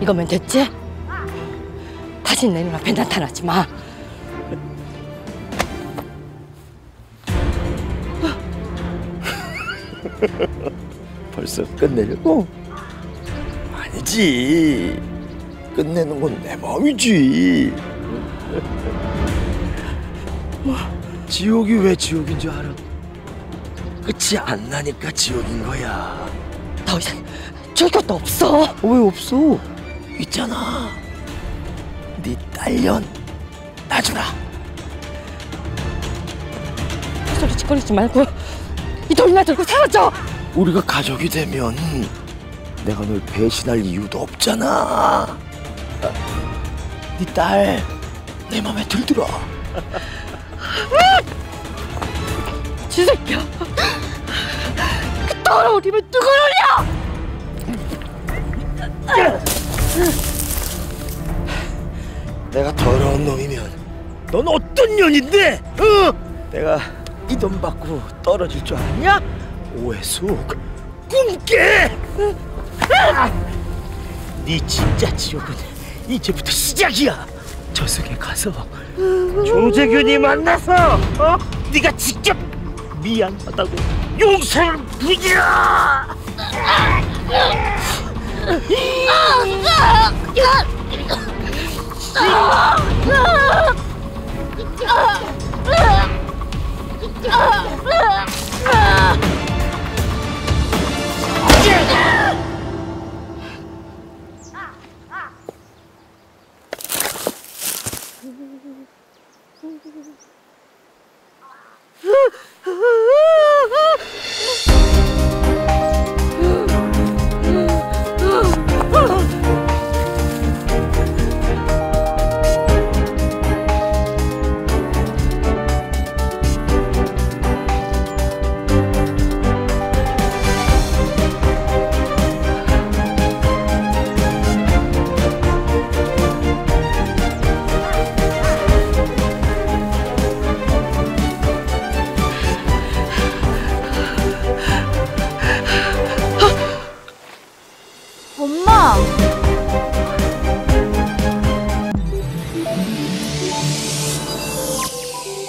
이거면 됐지? 다시 내 눈앞에 나타나지 마. 벌써 끝내려고? 아니지. 끝내는 건 내 마음이지. 뭐, 지옥이 왜 지옥인 줄 알아? 끝이 안 나니까 지옥인 거야. 더 이상 줄 것도 없어. 왜 없어? 있잖아. 네 딸년 놔주라. 소리 짓거리지 말고 이 돈이나 들고 사라져. 우리가 가족이 되면 내가 널 배신할 이유도 없잖아. 네 딸 내 맘에 들들어. 지새끼야. 그 더러운 입을 누구 노 내가 더러운 놈이면 넌 어떤 년인데? 어? 내가 이 돈 받고 떨어질 줄 아냐? 오해숙 꿈깨! 네 진짜 지옥은 이제부터 시작이야. 저승에 가서 조재균이 만나서 어? 네가 직접 미안하다고 용서를 부리 라. 엄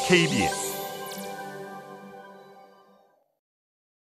KBS